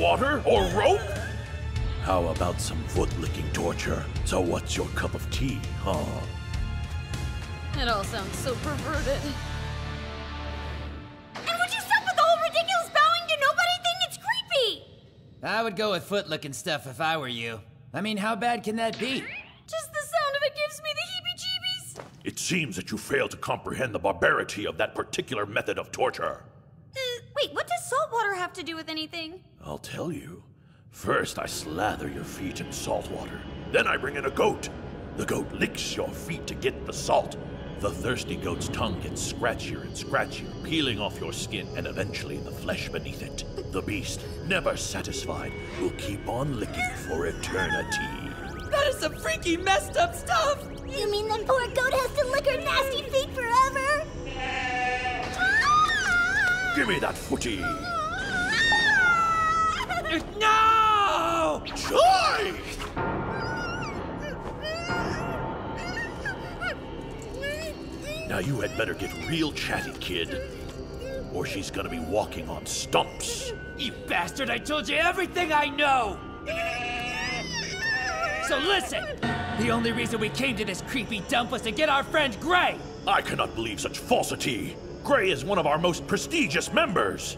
water or rope? How about some foot-licking torture? So what's your cup of tea, huh? It all sounds so perverted. And would you stop with the whole ridiculous bowing to nobody thing? It's creepy! I would go with foot-licking stuff if I were you. I mean, how bad can that be? Just the sound of it gives me the heebie-jeebies. It seems that you fail to comprehend the barbarity of that particular method of torture. Uh, wait, what does salt water have to do with anything? I'll tell you. First, I slather your feet in salt water. Then I bring in a goat. The goat licks your feet to get the salt. The thirsty goat's tongue gets scratchier and scratchier, peeling off your skin and eventually the flesh beneath it. The beast, never satisfied, will keep on licking for eternity. That is some freaky, messed up stuff! You mean that poor goat has to lick her nasty feet forever? Ah! Give me that footy! Now you had better get real chatty, kid. Or she's gonna be walking on stumps. You bastard, I told you everything I know! So listen! The only reason we came to this creepy dump was to get our friend Gray! I cannot believe such falsity. Gray is one of our most prestigious members.